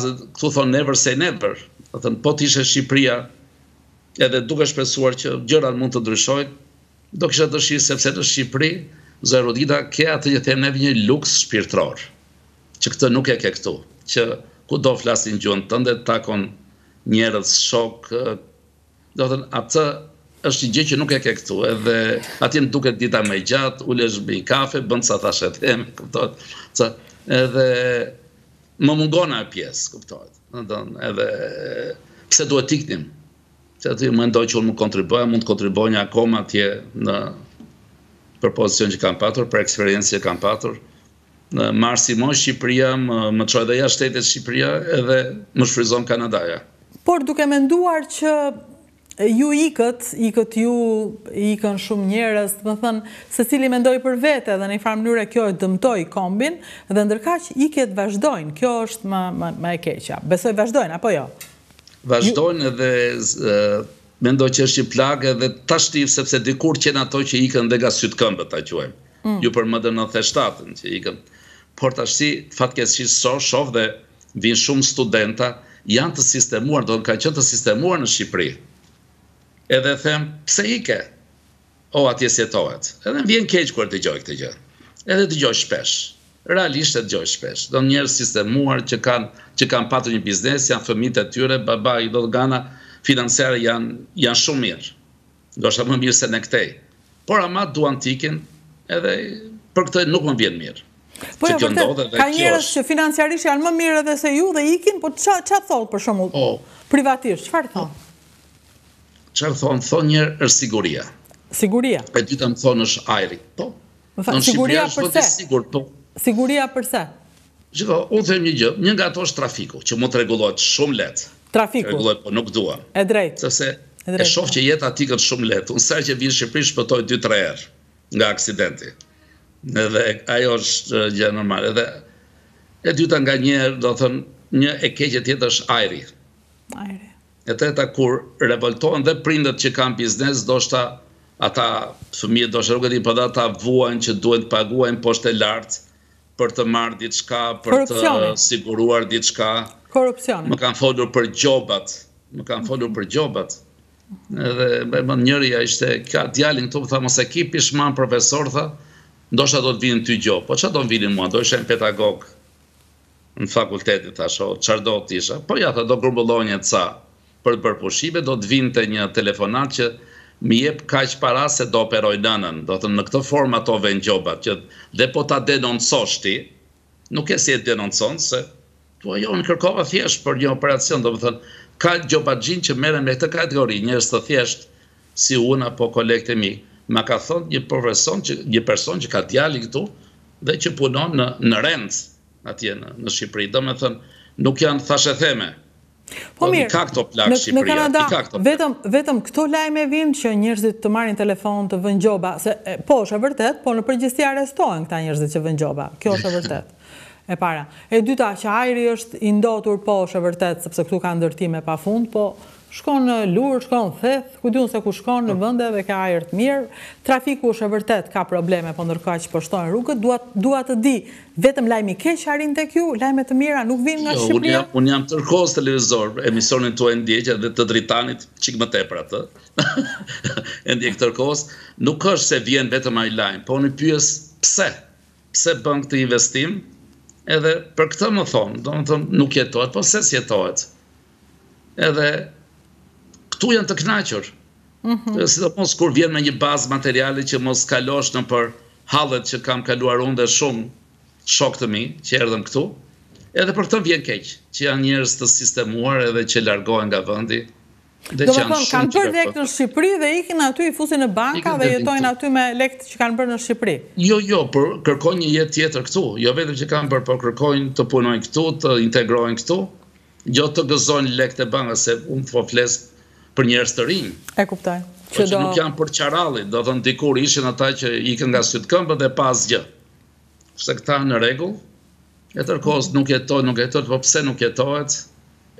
siç këtu thonë never say never, do të thënë po të ishte Shqipëria edhe duke shpresuar që gjërat mund të ndryshojnë, do kisha dëshirë sepse në Shqipëri Zoja Rudina ke atë që them ne një luks shpirtëror, që këtë nuk e ke këtu, që kudo flasin gjuhën tënde, takon njerëz, shokë, Do të thënë ajo është një gjë që nuk e ke këtu, edhe atje më duket dita më e gjatë, ulesh pi një kafe, bën ca thashetheme, kuptohet, që edhe më mungon ajo pjesë, kuptohet, domethënë, edhe pse duhet t'iknim, që aty mendoj që unë mund të kontribuoja, mund të kontribuoja akoma atje për pozicion që kam patur, për eksperiencën që kam patur, Më arsimoi Shqipëria më çoi dhe jashtë shtetit Shqipëria edhe më shfryzon Kanadaja. Por duke menduar që ju ikët, ikët ju, ikën shumë njerëz, do të thënë, secili mendoi për vete dhe në një farë mënyre kjo e dëmtoi kombin dhe ndërkaq ikjet vazhdojnë. Kjo është më më më e keqja. Besoj vazhdojnë apo jo? Vazhdojnë dhe mendoj që është një plagë edhe tashti, sepse dikur qenë ato që ikën dhe nga sytë këmbët ta quajmë. ju përmendët nëntëdhjetë e shtatën që ikën. Por tashti fatkeqësisht shoh dhe vijnë shumë studenta, janë të sistemuar, domethënë kanë qenë të sistemuar në Shqipëri. Edhe them, pse ike? O atje s'jetohet. Edhe më vjen keq kur e dëgjoj këtë gjë. Edhe e dëgjoj shpesh. Realisht e dëgjoj shpesh. Domethënë njerëz të sistemuar që kanë që kanë patur një biznes, janë fëmijët e tyre, babai domethënë nga ana financiare janë janë shumë mirë. Ndoshta më mirë se ne këtej. Por ama duan t'ikin edhe për këtë nuk më vjen mirë. Po jo, vërtet, ka njerëz që financiarisht janë më mirë edhe se ju dhe ikin, po ça, ça thonë për shembull privatisht, çfarë thonë? Çfarë thonë, thonë njëra është siguria. Siguria? E dyta më thonë është ajri. Po, Domethënë, siguria përse? Sigur, po. Siguria përse? Gjitha, unë them një gjë, një nga ato është trafiku, që mund të rregullohet shumë lehtë. Trafiku? Rregullohet, po nuk duan. E drejtë. Sepse, e, e shof që e heq atë këtu shumë lehtë. Unë sa herë që vij në Shqipëri, shpëtoj 2-3 herë nga aksidenti. Edhe ajo është gjë normal. Edhe, e dyta nga njëra, do thënë, një e keqe tjetë është ajri. Ajri. E treta kur revoltohen dhe prindët që kanë biznes, ndoshta ata fëmijët ndoshta nuk e dinë, por dhe ata vuajnë që duhen të paguajnë poshtë e lartë për të marrë diçka, për të siguruar diçka. Korrupsioni. Më kanë folur për gjobat. Më kanë folur për gjobat. Edhe më, njëri, ja ishte, ka djalin këtu më tha mos e ke pishman profesor tha ndoshta do të vinin ty gjobë. Po çfarë do të vinin mua? Do isha një pedagog. në fakultet i thashë po çfarë do të ishte po ja tha do grumbulloje ca për të bërë pushime do të vinte një telefonat që më jep kaq para se do operoj nënën domethënë në këtë formë ato vënë gjobat që dhe po ta denoncosh ti nuk e si e denoncon se t'ia unë kërkova thjesht për një operacion domethënë ka gjobaxhinj që merren me këtë kategori njerëz të thjeshtë si unë apo kolegët e mi, ma ka thënë një profesion, një person që ka djalin këtu dhe që punon në në rend atje në në Shqipëri. Domethënë nuk janë thashetheme. Po, po mirë. Në Kanada, vetëm këto lajme vijnë që njerëzit të marrin telefon, të vënë gjoba, po është e vërtetë, po në përgjithësi arrestohen këta njerëzit që vënë gjoba. Kjo është e vërtetë. E para. E dyta, që ajri është i ndotur, po është e vërtetë, sepse këtu ka ndërtime pa fund, po Shkon në Lurë, shkon në Theth, ku di unë se ku shkon në vende dhe ka ajër të mirë. Trafiku është e vërtetë ka probleme, po ndërkaq po shtohen rrugët. Dua të di, vetëm lajmi i keq arrin tek ju, lajme të mira nuk vijnë nga Shqipëria? Jo, unë jam tërë kohës televizor, emisionin tuaj ndjek edhe të Dritanit çik më tepër atë. e ndjek tërë kohës. Nuk është se vjen vetëm ai lajm, po unë i pyes pse? Pse bën këtë investim? Edhe për këtë më thonë, domethënë nuk jetohet, po pse s'jetohet? Edhe këtu janë të kënaqur. Mhm. Mm Sidomos kur vjen me një bazë materiale që mos kalosh nëpër hallet që kam kaluar unë dhe shumë shokë të mi që erdhëm këtu. Edhe për këto vjen keq, që janë njerëz të sistemuar edhe që largohen nga vendi. Do të thonë kanë bërë lekë në Shqipëri dhe ikin aty i fusin në banka dhe jetojnë aty me lekë që kanë bërë në Shqipëri. Jo, jo, por kërkojnë një jetë tjetër këtu. Jo vetëm që kanë bërë, por kërkojnë të punojnë këtu, të integrohen këtu. Jo të gëzojnë lekët e bankës, se unë po flas për njerëz të rinj. E kuptoj. Po që nuk janë për të qarë hallin, domethënë dikur ishin ata që ikën nga sytë këmbët dhe pa asgjë. Kurse këta në rregull, e tërë kohës nuk jetohet, nuk jetohet, po pse nuk jetohet?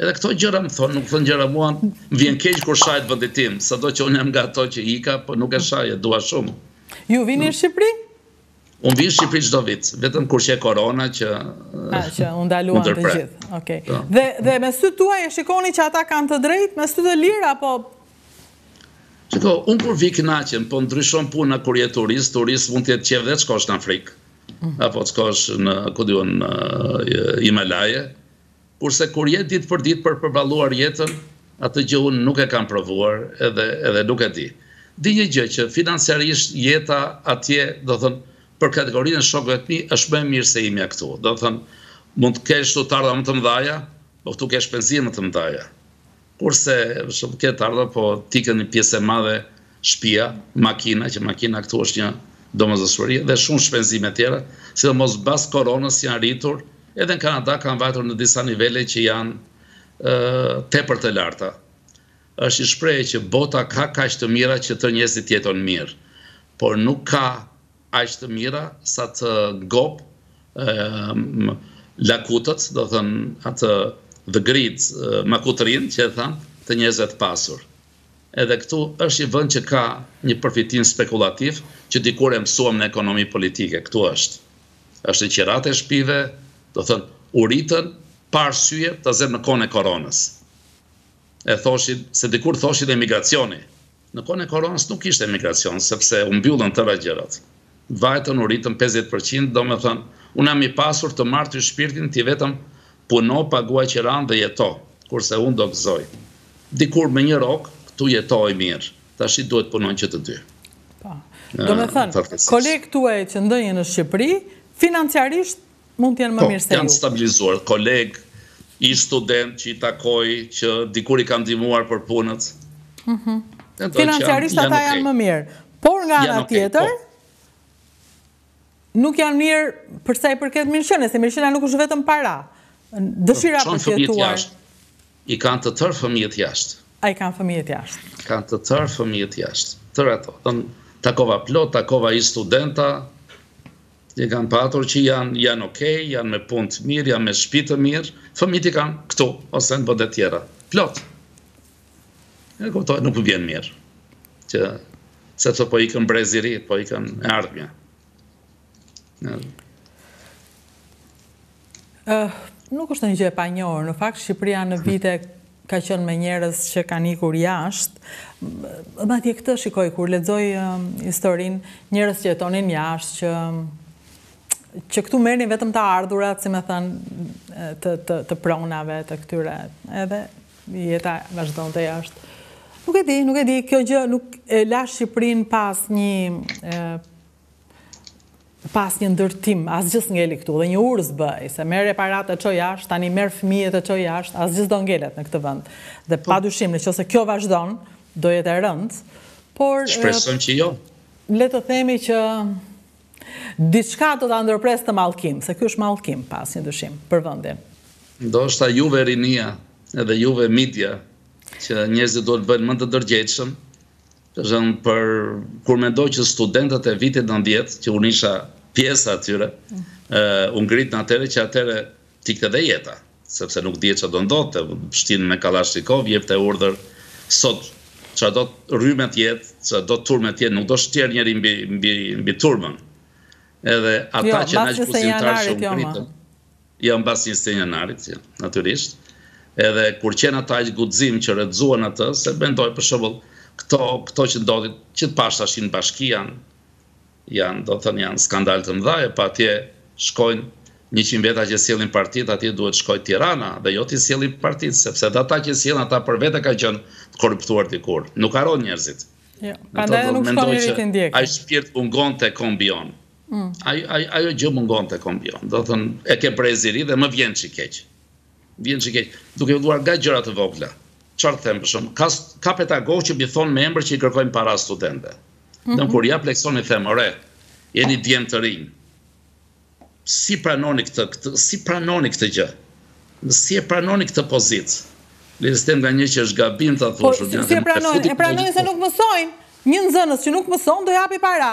Edhe këto gjëra më thonë, nuk thonë gjëra mua, më vjen keq kur shajnë vendin tim, sado që unë jam nga ato që ika, po nuk e shaj, e dua shumë. Ju vini në Shqipëri? Unë vij në Shqipëri çdo vit, vetëm kur qe korona që... A, që u ndaluan të gjithë, okej. Po. Dhe, dhe me sytë tuaj e shikoni që ata kanë të drejtë, me sy të lirë, apo... Shiko, unë kur vij kënaqem, po ndryshon puna kur je turist, turist mund të jetë qejf dhe të shkosh në Afrikë, mhm. apo të shkosh në, ku di unë, në Himalaje, Kurse kur je ditë për ditë për përballuar jetën, atë gjë unë nuk e kam provuar edhe nuk e di. Di një gjë që financiarisht jeta atje, do të thënë, për kategorinë e shokëve të mi është më e mirë se imja këtu. Do të thënë, mund të kesh këtu të ardhura më të mëdhaja, po këtu ke shpenzime më të mëdhaja. Kurse, ç'ke të ardhura, po t'ikën një pjesë e madhe shpia, makina, që makina këtu është një domosdoshmëri dhe shumë shpenzime tjera, sidomos bas koronës janë rritur, edhe në Kanada kanë vajtur në disa nivele që janë tepër të larta. Është një shprehje që bota ka kaq të mira që të njerëzit të jetojnë mirë, por nuk ka aq të mira sa të ngopë lakutët, domethënë atë the greed, makutërin që i themi, të njerëzve të pasur. Edhe këtu është një vënd që ka një përfitim spekulativ që dikur e mësuam në ekonomi politike, këtu është. është në qiratë e shpive, domethënë, u rritën pa arsye ta zëmë në kohën e koronës. E thoshin, se dikur thoshin emigracioni, Në kohën e koronës nuk ishte emigracion, sepse u mbyllën tërë gjërat. Vajtën u rritën pesëdhjetë për qind, domethënë, unë jam i pasur ta marr ty shpirtin ti vetëm puno, paguaj qiranë dhe jeto, kurse unë do gëzoj. Dikur me një rrogë këtu jetohej mirë, tashi duhet të punojnë që të dy. Po. Domethënë, kolegët tuaj që ndenjën në Shqipëri, financiarisht Mund të jenë më po, mirë se ju. Janë stabilizuar, kolegë, ish-studentë që i takoj, që dikur i kam ndihmuar për punët. Mhm. Financiarisht ata janë më mirë. Por nga ana tjetër, po. nuk janë mirë përsa i përket mirëqenies, se mirëqenia nuk është vetëm para. Dëshira për të jetuar. I kanë të tërë fëmijët jashtë. A i kanë fëmijët jashtë. Kanë të tërë fëmijët jashtë. Tërë ato. Takova plot, takova ish-studenta, I kam patur që janë, okej, janë me punë të mirë, janë me shpi të mirë, fëmijët i kanë këtu, ose në vendet tjera. Plot. E kuptoj, nuk u vjen mirë. Që, sepse po ikën brezi i ri, po ikën e ardhmja. Nuk është një gjë e panjohur. Në fakt, Shqipëria në vite ka qënë me njerëz që kanë ikur jashtë. Madje këtë shikoj, kur lexoj historinë, njerëz që jetonin jashtë, që që këtu merrnin vetëm të ardhurat, si me thënë, të, të, të pronave, të këtyre, edhe jeta vazhdonte jashtë. Nuk e di, nuk e di, kjo gjë nuk e la Shqiprinë pa asnjë Pa asnjë ndërtim, asgjë s'ngeli këtu dhe një urë s'bëhej, se merrje paratë e çoje jashtë, tani merr fëmijët e ço jashtë, asgjë s'do ngelet në këtë vend. Dhe padyshim në qoftë se kjo vazhdon, do jetë e rëndë, por Shpresojmë që jo. Le të themi që diçka do ta ndërpresë këtë mallkim, se ky është mallkim pa asnjë dyshim për vendin. Ndoshta juve rinia edhe juve media që njerëzit duhet t'i bëjnë më të ndërgjegjshëm, Ka qenë për kur mendoj që studentët e vitit nëntëdhjetë, që unë isha pjesë e atyre, u ngritën atëherë që atëherë t'ikte dhe jeta, sepse nuk dihet çfarë do ndodhte, shtinë me kallashnikov, jepte urdhër. Sot çfarëdo rryme të jetë, çdo turme të jetë, nuk do shtjerë njeri mbi mbi mbi turmën. Edhe ata qenë aq guximtarë që u ngritën. Jo mbas njëzet e një janarit, jo, natyrisht. Edhe kur qenë ata aq guximtarë që rrëzuan atë, se mendoj për shembull këto këto që ndodhin, që të pashë tash në bashki janë janë, do të thënë janë skandale të mëdha, e pa atje shkojnë 100 veta që sjellin partitë, atje duhet të shkojë Tirana dhe jo t'i sjellin partitë, sepse ata që sjellin ata për vete kanë qenë të korruptuar dikur. Nuk harrojnë njerëzit. Jo, prandaj nuk shkojnë njerëzit ndjek. Ai shpirt mungon te kombi jonë. Mm. Ajo, ajo, ajo gjë mungon te kombi jonë. Do thënë, e ke prezirin dhe më vjen shumë keq. Vjen shumë keq. Duke filluar ga gjëra të vogla. Çfarë të them për shembull? Ka, ka pedagogë që m'i thonë me emër që i kërkojnë para studentëve. Mm -hmm. kur ja pleksem i them, ore, jeni djem të rinjë. Si pranoni këtë, këtë, si pranoni këtë gjë? Si e pranoni këtë pozitë? Lezistem nga një që është gabim të po, thoshur. Po, si e pranoni? E pranoni se nuk mësojnë. Një nxënës që nuk mëson, do japi para.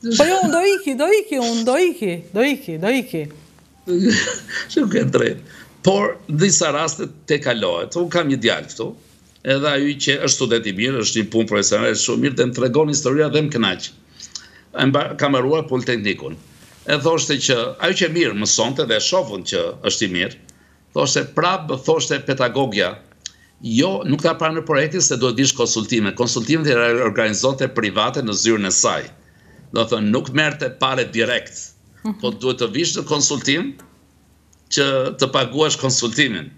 Po jo, unë do iki, do iki, unë do iki, do iki, do iki. Shumë ke të drejtë. Por, në disa raste tejkalohet. Unë kam një djalë këtu, edhe ai që është student i mirë, është një punë profesionale, është shumë mirë, dhe më tregon historia dhe më kënaq. Ka mbaruar Politeknikun. E thoshte që, ajo qe e mirë mësonte dhe e shofin që është i mirë, Thoshte prap më thoshte pedagogia jo nuk ta pranoj projektin se duhet të vish konsultime konsultimet i organizonte private në zyrën e saj do thënë nuk merrte pare direkt mhm. po duhet të vish në konsultim që të paguash konsultimin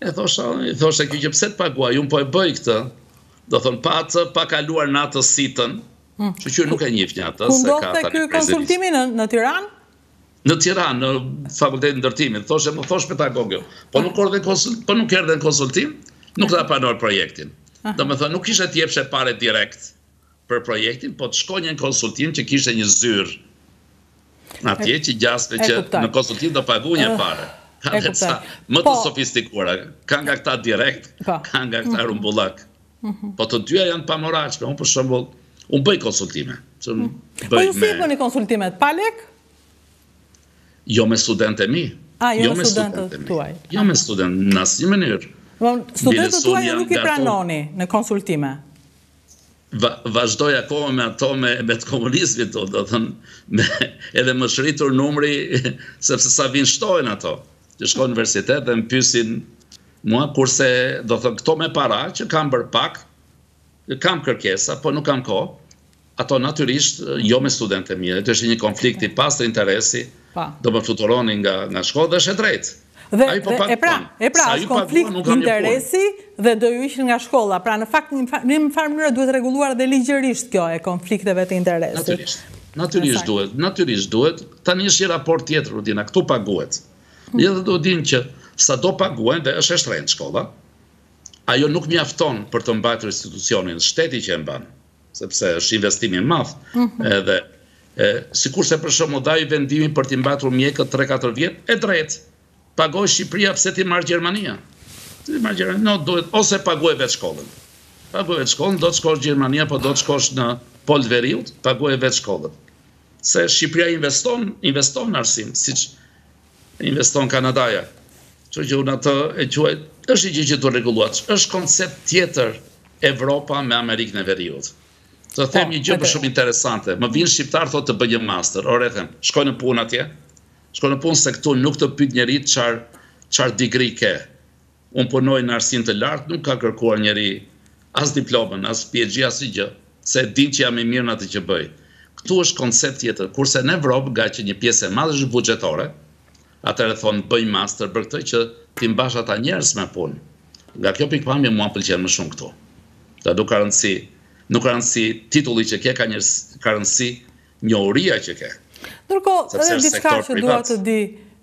e thosha i thoshte kjo që pse të paguaj unë po e bëj këtë do thënë pa atë pa kaluar në atë sitën mhm. që që nuk e njifë një atë ku ndodhte ky konsultimin në Tiranë Në Tiranë, në Fakultetin e Ndërtimit, thoshte, më thosh pedagogu, po nuk erdhe konsult, po nuk erdhe në konsultim, nuk ta pranoj projektin. Domethënë, nuk ishte të jepje pare direkt për projektin, po të shkoje në konsultim që kishte një zyrë në atje që gjasme që në konsultim do paguaje ah, pare. Ka dhe ca më të po. sofistikuara, ka nga këta direkt, po. ka nga këta rumbullak. Po të dyja janë të pamoralshme, unë për shembull, unë bëj konsultime. Mm. Po ju si i bëni konsultimet, pa lek? Jo me studentët e mi. A, jo, jo me studentët tuaj. Jo me studente, në asnjë mënyrë. Po, studentët tuaj nuk i pranoni në konsultime. Vazhdoj akoma me ato me me të komunizmit, do të thënë, me edhe m'është rritur numri sepse sa vinë shtohen ato. Që shkojnë në universitet dhe më pyesin Mua kurse, domethënë, këto me para që kam bërë pak, kam kërkesa, po nuk kam kohë, ato natyrisht jo me studentët e mi, se është një konflikt i, po, pastër interesi, po. do më fluturonin nga, nga shkolla dhe është e drejtë. Dhe, po dhe e pra, e pra, është konflikt, po, interesi dhe do ju hiqnin nga shkolla. Pra në fakt një farë, një farë mënyrë duhet rregulluar dhe ligjërisht kjo e konflikteve të interesit. Natyrisht. Natyrisht duhet, natyrisht duhet. Tani është një raport tjetër Rudina, këtu paguhet. Ëh, Një dhe duhet të dinë që sado paguajnë dhe është e shtrenjtë shkolla, ajo nuk mjafton për të mbajtur institucionin, shteti që e mban, sepse është investim i madh, mhm. edhe sikurse për shembull dhe ai vendimi për t'i mbajtur mjekët 3-4 vjet, e drejtë, pagoi Shqipëria pse t'i marrë Gjermania. T'i marrë Gjermania, jo, duhet, ose paguaje vetë shkollën. Paguaje vetë shkollën, do të shkosh Gjermania, po do të shkosh në Pol të Veriut, paguaje vetë shkollën. se Shqipëria investon, investon në arsim, siç investon Kanadaja. Që që unë atë e quaj, është një gjë që duhet rregulluar, është koncept tjetër Evropa me Amerikën e Veriut. Të them po, një gjë për shembull interesante. Më vijnë shqiptarë thotë të bëjë master. Ore, them, shko në punë atje. Shko në punë se këtu nuk të pyet njeri çfarë degree ke. Unë punoj në arsim të lartë, nuk ka kërkuar njeri as diplomën, as PhD, asgjë, se e dinë që jam i mirë në atë që bëj. Këtu është koncept tjetër, kurse në Evropë, ngaqë një pjesë e madhe është buxhetore, atëherë thonë bëj master, bëj këtë që t'i mbash ata njerëz me punë. Nga kjo pikëpamje mua më pëlqen më shumë këtu. Pra nuk ka rëndësi, nuk ka rëndësi titulli që ke, ka rëndësi njohuria që ke. Ndërkohë, edhe diçka që dua të di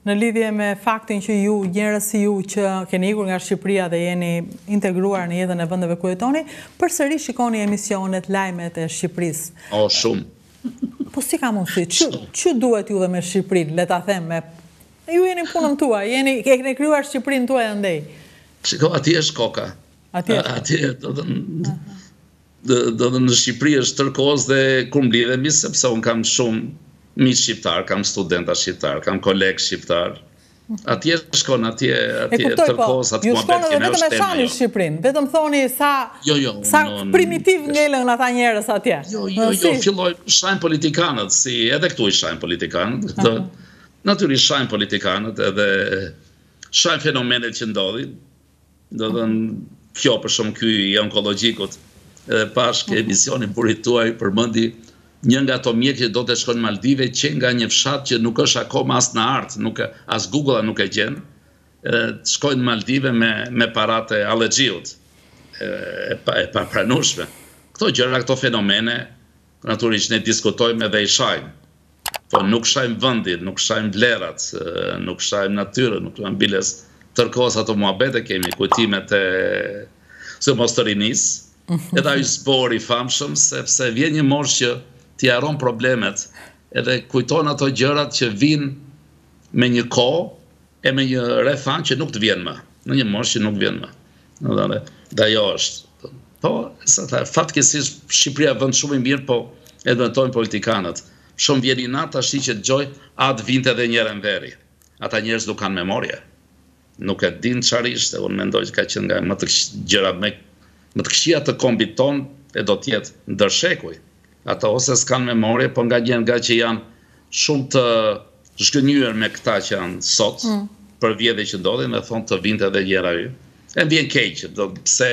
në lidhje me faktin që ju, njerëz si ju që keni ikur nga Shqipëria dhe jeni integruar në jetën e vendeve ku jetoni, përsëri shikoni emisionet, lajmet e Shqipërisë. O shumë. Po si ka mundësi? Ç'u ç'u duhet juve me Shqipërinë, le ta them me Ju jeni punën tuaj, jeni e keni krijuar Shqipërinë tuaj andej. Shiko, aty është koka. Aty është. Aty do të domethënë në Shqipëri është tërë kohës dhe kur mblidhemi sepse unë kam shumë miq shqiptarë, kam studenta shqiptarë, kam kolegë shqiptarë. Atje shkon, atje, atje po. tërë kohës atë mua bëhet kemi vetëm e shani jo. Shqipërinë, vetëm thoni sa jo, jo, sa primitivë ngelën ata njerëz atje. Jo, jo, jo, fillojnë shajnë politikanët si edhe këtu i shajnë politikanët, do natyrisht shajnë politikanët edhe shajnë fenomenet që ndodhin. Domethënë kjo për shembull ky i onkologjikut edhe pashë ke emisioni burrit tuaj përmendi një nga ato mjekë që do të shkonte në Maldive qe nga një fshat që nuk është akoma as në hartë, nuk as Google nuk e gjen. Edhe shkon në Maldive me me paratë e hallexhiut. E pa e papranueshme. Këto gjëra, këto fenomene Natyrisht ne diskutojmë edhe i shajmë, po nuk shajmë vendin, nuk shajmë vlerat, nuk shajmë natyrën, nuk shajmë biles, tërë kohës ato muhabete kemi, kujtimet e sidomos të rinisë, edhe ai zbori i famshëm sepse vjen një moshë që ti harron problemet edhe kujton ato gjërat që vijnë me një kohë E me një refren që nuk të vjen më. Në një moshë që nuk vjen më. Dhe, dhe ajo është. Po, sa tha, fatkeqësisht, Shqipëria vënd shumë i mirë, po e dëmtojnë politikanët. Shumë më vjen inat tashti që dëgjoj, ah të vinte edhe një herë Enveri. Ata njerëz nuk kanë memorje. Nuk e dinë çfarë ishte, unë mendoj që ka qenë nga më të, gjërat më më të këqija të kombit tonë e do të jetë ndër shekuj. Ata ose s'kanë memorje, po nganjëherë nga që janë Shumë të zhgënjyer me këta që janë sot, mm. për vjedhjet që ndodhin, dhe thonë të vinte dhe një herë ai. E më vjen keq, po pse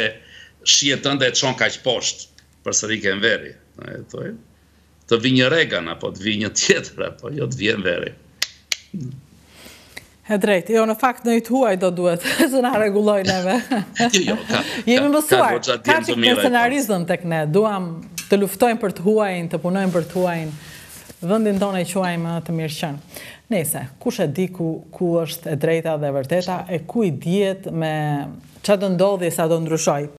shijen tënde e çon kaq poshtë, përsëri ke Enveri. Të vijë një Regan, apo të vijë një tjetër, apo jo të vijë Enveri. E drejtë, jo në fakt ndonjë i huaj do duhet, që të na rregullojë neve. Jo, jo, ka. Jemi mësuar, ka këtë mercenarizëm tek ne, duam të luftojmë për të huajin, të punojmë për të huajin, vëndin tonë e quajmë të mirëqenë. Nejse, kush e di ku, ku është e drejta dhe e vërteta, e ku i dihet më ça do ndodhë, sa do ndryshojë.